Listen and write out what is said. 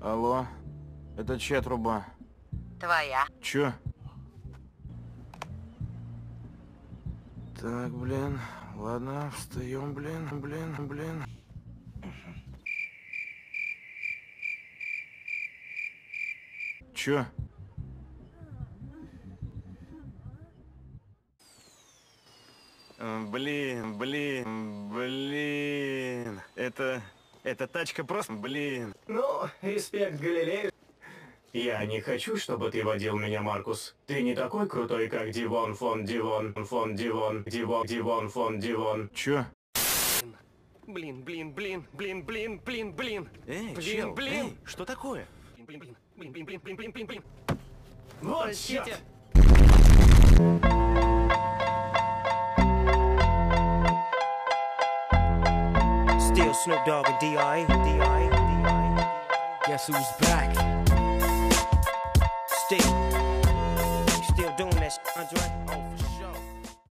Алло? Это чья труба? Твоя. Чё? Так, блин. Ладно, встаем, блин, блин, блин. Чё? Э, Блин, блин, блин. Это... Эта тачка просто... Блин. Ну, респект Галилею. Я не хочу, чтобы ты водил меня, Маркус. Ты не такой крутой, как Дивон фон Дивон, фон Дивон, Дивон, Дивон фон Дивон. Чё? Блин, блин, блин, блин, блин, блин, блин. Эй, Блин, чел, блин. эй, что такое? Блин, блин, блин, блин, блин, блин, блин, блин, блин. Вот Простите. чёрт! Still Snoop Dogg and D.I. D.I. D.I. Guess who's back? Still. Still doing that, shit, Andre? Oh,